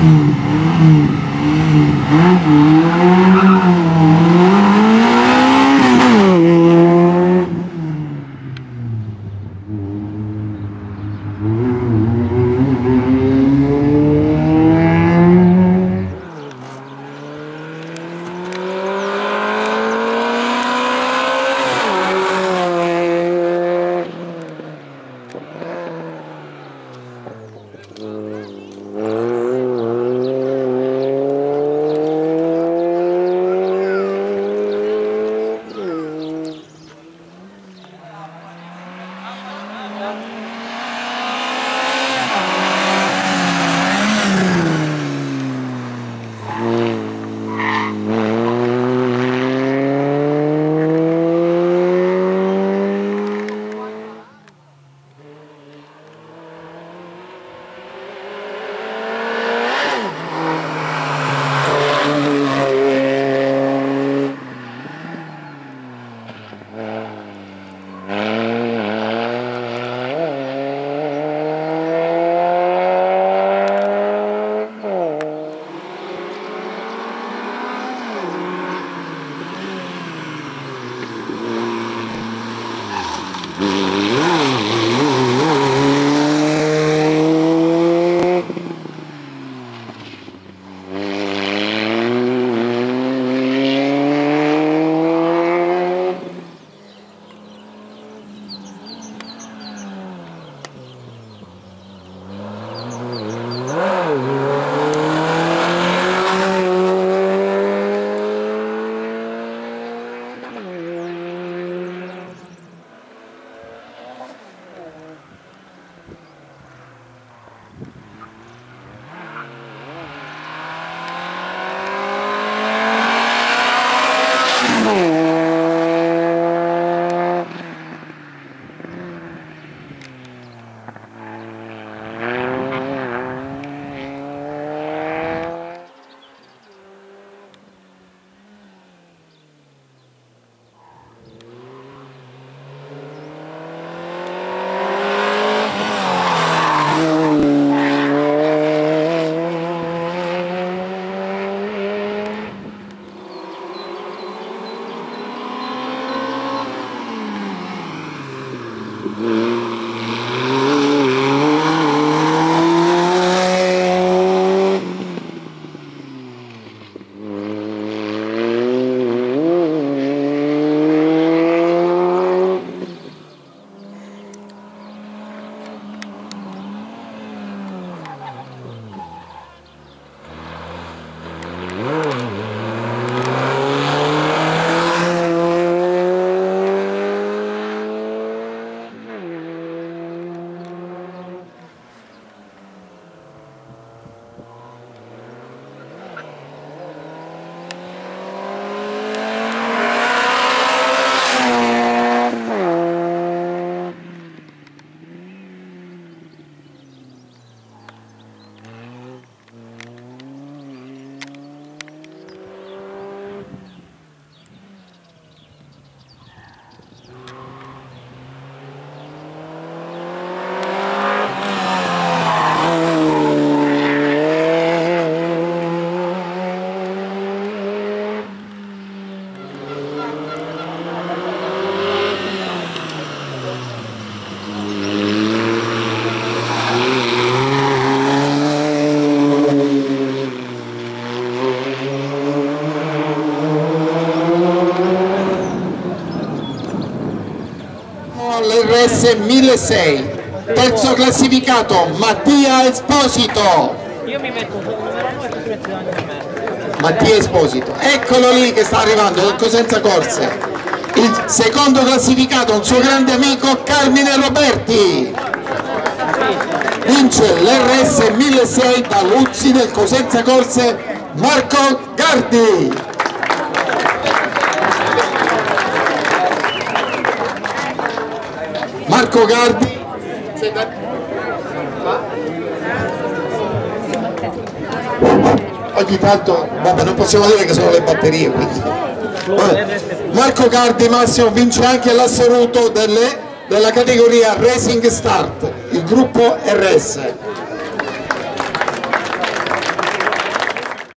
Mm-hmm. all'RS 1006 terzo classificato Mattia Esposito. Io mi metto sul numero 2 e tu ti metti davanti a me. Mattia Esposito. Eccolo lì che sta arrivando del Cosenza Corse. Il secondo classificato un suo grande amico Carmine Roberti. Vince l'RS 1006 da Luzzi del Cosenza Corse Marco Gardi Marco Gardi. Ogni tanto vabbè non possiamo dire che sono le batterie quindi. Marco Gardi Massimo vince anche l'assoluto della categoria Racing Start il gruppo RS